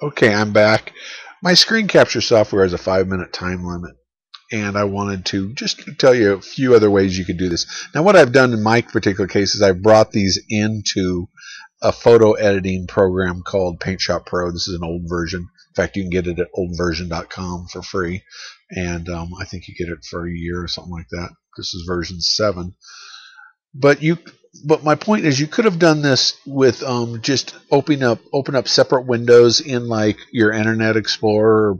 Okay, I'm back. My screen capture software has a five minute time limit, and I wanted to just tell you a few other ways you could do this. Now, what I've done in my particular case is I've brought these into a photo editing program called PaintShop Pro. This is an old version. In fact, you can get it at oldversion.com for free, and um, I think you get it for a year or something like that. This is version 7. But you but my point is you could have done this with um, just open up open up separate windows in like your internet explorer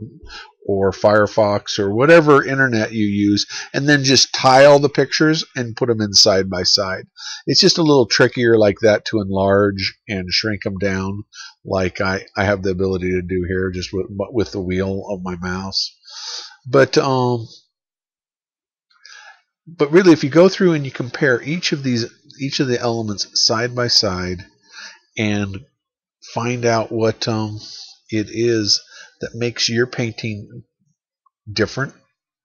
or firefox or whatever internet you use and then just tile the pictures and put them in side by side. It's just a little trickier like that to enlarge and shrink them down like i, I have the ability to do here just with, with the wheel of my mouse. But um but really if you go through and you compare each of these each of the elements side by side and find out what um, it is that makes your painting different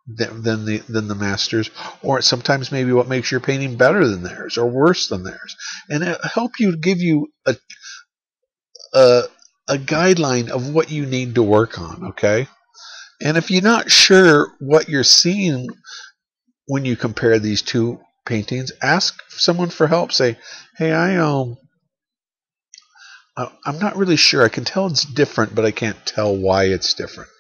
than, than the than the masters, or sometimes maybe what makes your painting better than theirs or worse than theirs, and it help you give you a a, a guideline of what you need to work on. Okay, and if you're not sure what you're seeing when you compare these two paintings, ask someone for help. Say, "Hey, I um, I'm not really sure. I can tell it's different, but I can't tell why it's different."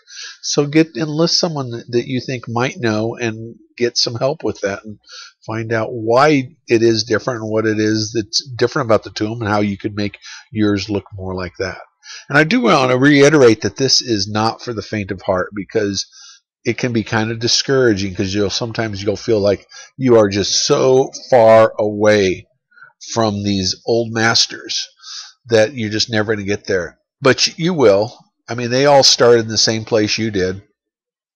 So get enlist someone that you think might know and get some help with that and find out why it is different and what it is that's different about the tomb and how you could make yours look more like that. And I do want to reiterate that this is not for the faint of heart because it can be kind of discouraging because you'll sometimes you'll feel like you are just so far away from these old masters that you're just never going to get there. But you will. I mean, they all started in the same place you did.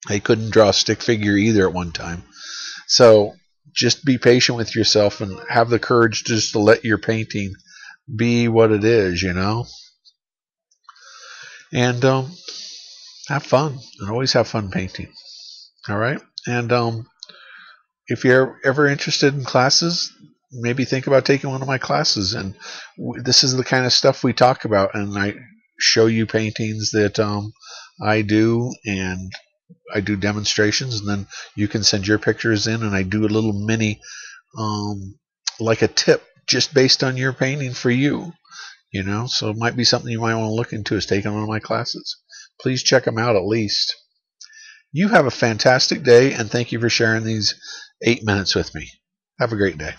They couldn't draw a stick figure either at one time. So just be patient with yourself and have the courage just to let your painting be what it is, you know. And um, have fun and always have fun painting. All right. And um, if you're ever interested in classes, maybe think about taking one of my classes. And this is the kind of stuff we talk about. And I show you paintings that um, I do, and I do demonstrations, and then you can send your pictures in, and I do a little mini, um, like a tip, just based on your painting for you. You know, so it might be something you might want to look into is taking one of my classes please check them out at least. You have a fantastic day, and thank you for sharing these eight minutes with me. Have a great day.